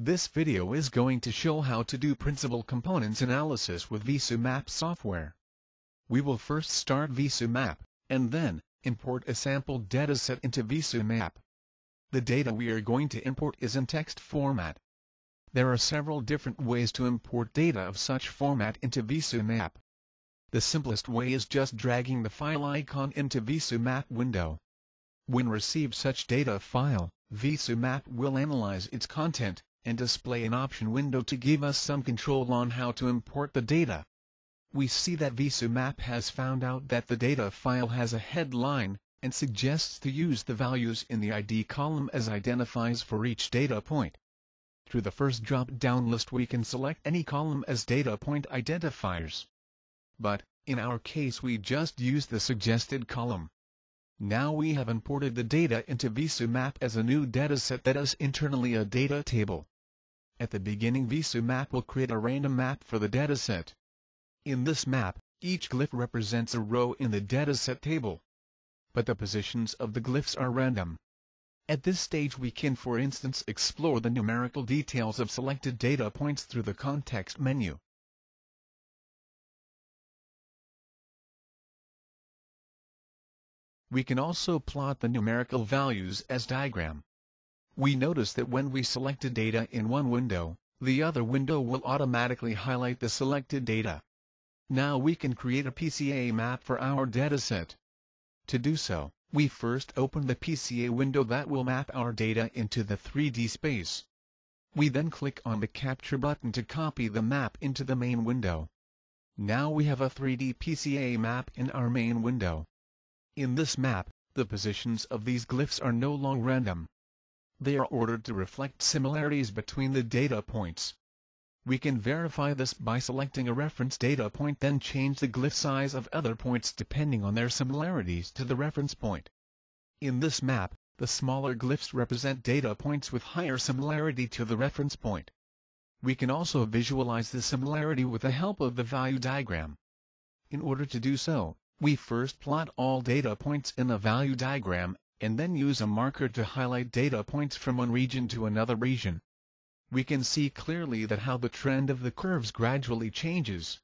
This video is going to show how to do principal components analysis with VisuMap software. We will first start VisuMap, and then, import a sample dataset into VisuMap. The data we are going to import is in text format. There are several different ways to import data of such format into VisuMap. The simplest way is just dragging the file icon into VisuMap window. When received such data file, VisuMap will analyze its content, and display an option window to give us some control on how to import the data. We see that VisuMap has found out that the data file has a headline, and suggests to use the values in the ID column as identifiers for each data point. Through the first drop-down list we can select any column as data point identifiers. But, in our case we just use the suggested column. Now we have imported the data into VisuMap as a new dataset that is internally a data table. At the beginning VisuMap will create a random map for the dataset. In this map, each glyph represents a row in the dataset table. But the positions of the glyphs are random. At this stage we can for instance explore the numerical details of selected data points through the context menu. We can also plot the numerical values as diagram. We notice that when we selected data in one window, the other window will automatically highlight the selected data. Now we can create a PCA map for our dataset. To do so, we first open the PCA window that will map our data into the 3D space. We then click on the Capture button to copy the map into the main window. Now we have a 3D PCA map in our main window. In this map, the positions of these glyphs are no longer random. They are ordered to reflect similarities between the data points. We can verify this by selecting a reference data point then change the glyph size of other points depending on their similarities to the reference point. In this map, the smaller glyphs represent data points with higher similarity to the reference point. We can also visualize the similarity with the help of the value diagram. In order to do so, we first plot all data points in a value diagram, and then use a marker to highlight data points from one region to another region. We can see clearly that how the trend of the curves gradually changes.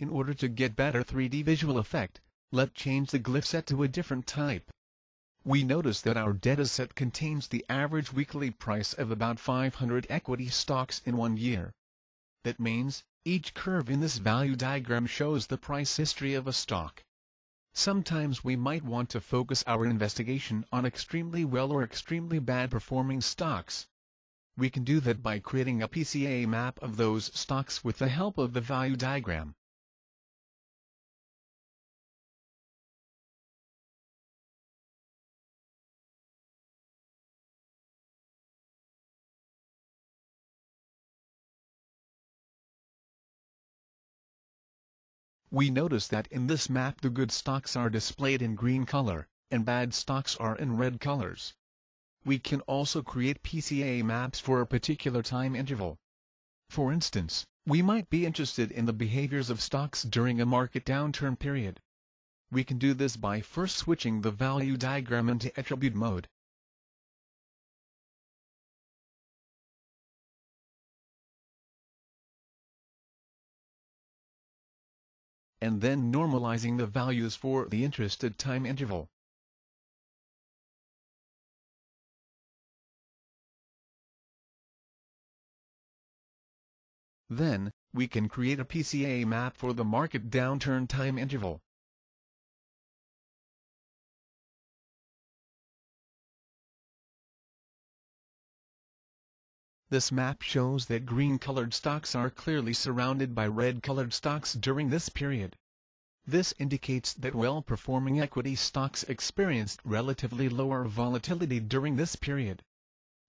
In order to get better 3D visual effect, let's change the glyph set to a different type. We notice that our dataset contains the average weekly price of about 500 equity stocks in one year. That means, each curve in this value diagram shows the price history of a stock. Sometimes we might want to focus our investigation on extremely well or extremely bad performing stocks. We can do that by creating a PCA map of those stocks with the help of the value diagram. We notice that in this map the good stocks are displayed in green color, and bad stocks are in red colors. We can also create PCA maps for a particular time interval. For instance, we might be interested in the behaviors of stocks during a market downturn period. We can do this by first switching the value diagram into attribute mode. And then normalizing the values for the interested time interval. Then, we can create a PCA map for the market downturn time interval. This map shows that green-colored stocks are clearly surrounded by red-colored stocks during this period. This indicates that well-performing equity stocks experienced relatively lower volatility during this period.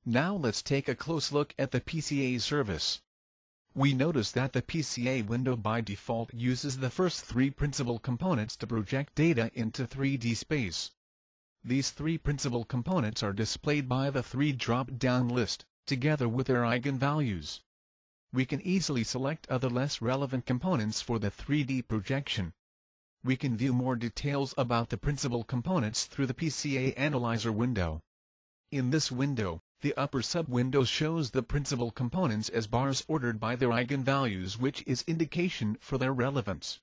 Now let's take a close look at the PCA service. We notice that the PCA window by default uses the first three principal components to project data into 3D space. these three principal components are displayed by the three drop-down list, together with their eigenvalues. We can easily select other less relevant components for the 3D projection. We can view more details about the principal components through the PCA Analyzer window. In this window, the upper sub-window shows the principal components as bars ordered by their eigenvalues which is indication for their relevance.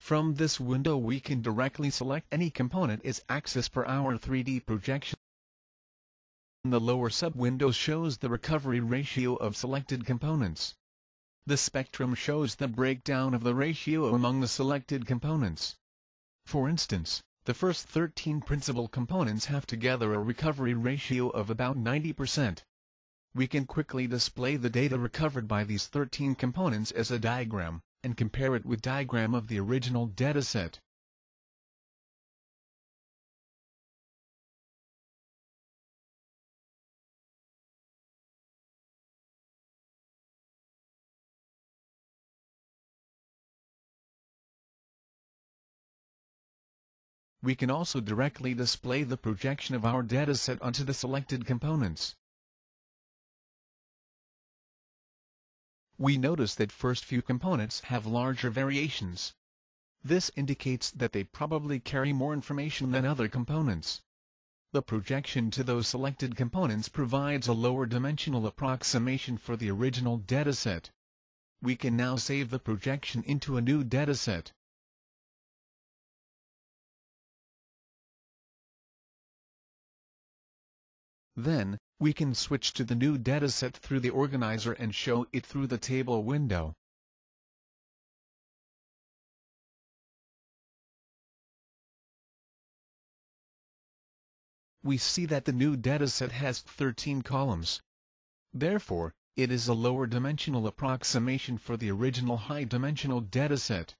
From this window we can directly select any component as axis per our 3D projection. The lower sub-window shows the recovery ratio of selected components. The spectrum shows the breakdown of the ratio among the selected components. For instance, the first 13 principal components have together a recovery ratio of about 90%. We can quickly display the data recovered by these 13 components as a diagram, and compare it with diagram of the original dataset. We can also directly display the projection of our dataset onto the selected components. We notice that first few components have larger variations. This indicates that they probably carry more information than other components. The projection to those selected components provides a lower dimensional approximation for the original dataset. We can now save the projection into a new dataset. Then, we can switch to the new dataset through the organizer and show it through the table window. We see that the new dataset has 13 columns. Therefore, it is a lower dimensional approximation for the original high-dimensional dataset.